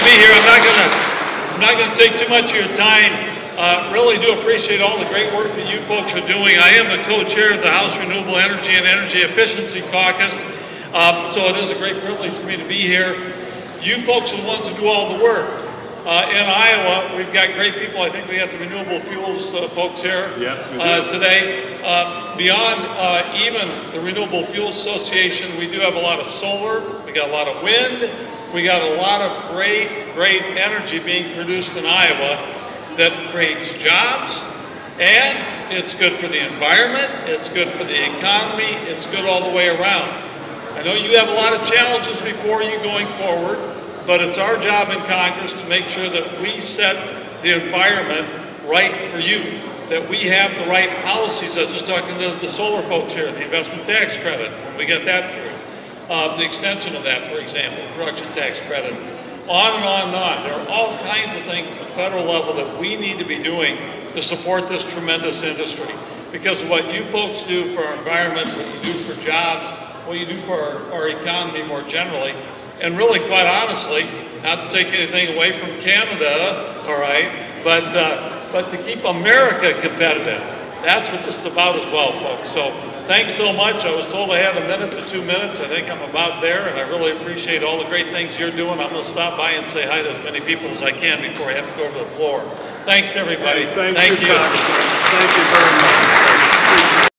to be here. I'm not going to, I'm not going to take too much of your time. Uh, really do appreciate all the great work that you folks are doing. I am the co-chair of the House Renewable Energy and Energy Efficiency Caucus, um, so it is a great privilege for me to be here. You folks are the ones who do all the work. Uh, in Iowa, we've got great people. I think we have the renewable fuels uh, folks here Yes, we do. uh, today. Uh, beyond uh, even the Renewable Fuels Association, we do have a lot of solar. We got a lot of wind. We got a lot of great, great energy being produced in Iowa that creates jobs, and it's good for the environment. It's good for the economy. It's good all the way around. I know you have a lot of challenges before you going forward, but it's our job in Congress to make sure that we set the environment right for you, that we have the right policies. I was just talking to the solar folks here, the investment tax credit, when we get that through. Uh, the extension of that, for example, production tax credit, on and on and on. There are all kinds of things at the federal level that we need to be doing to support this tremendous industry. Because what you folks do for our environment, what you do for jobs, what you do for our, our economy more generally, and really, quite honestly, not to take anything away from Canada, all right, but, uh, but to keep America competitive. That's what this is about as well, folks. So thanks so much. I was told I had a minute to two minutes. I think I'm about there, and I really appreciate all the great things you're doing. I'm going to stop by and say hi to as many people as I can before I have to go over the floor. Thanks, everybody. Thank you, you. Thank you very much.